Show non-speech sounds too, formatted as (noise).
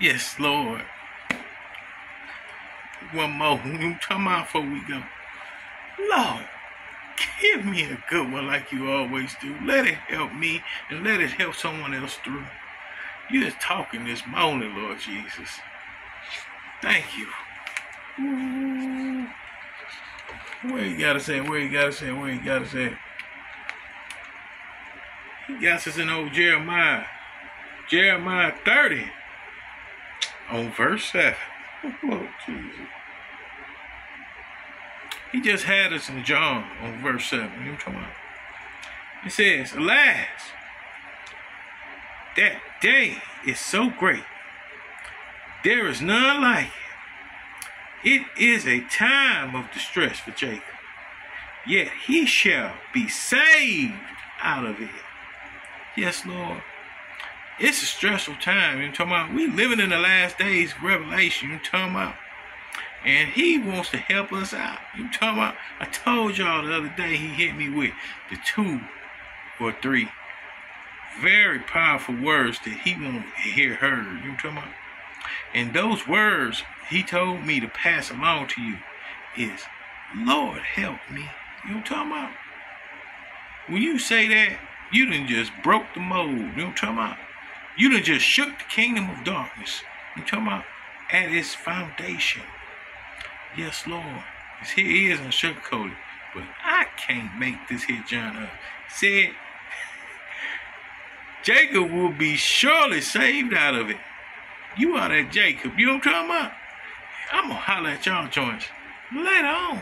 Yes, Lord. One more. You talking about before we go. Lord, give me a good one like you always do. Let it help me and let it help someone else through. You're just talking this morning, Lord Jesus. Thank you. Where you gotta say, where you gotta say, where you gotta say. He got us in old Jeremiah. Jeremiah 30 on verse 7. Oh, Jesus. He just had us in John on verse 7. You know what I'm talking about? It says, Alas, that day is so great. There is none like it. It is a time of distress for Jacob. Yet he shall be saved out of it. Yes, Lord. It's a stressful time. You're talking about we living in the last days revelation. You're talking about. And he wants to help us out. You talking about I told y'all the other day he hit me with the two or three very powerful words that he won't hear heard. You talking about? And those words he told me to pass along to you is, Lord help me. You talking about? When you say that, you done just broke the mold. You talking about? You done just shook the kingdom of darkness. You talking about at its foundation. Yes, Lord. This here is unsugarcoated. But I can't make this here John up. Said (laughs) Jacob will be surely saved out of it. You are that Jacob. You know what I'm talking about? I'm gonna holler at y'all joints later on.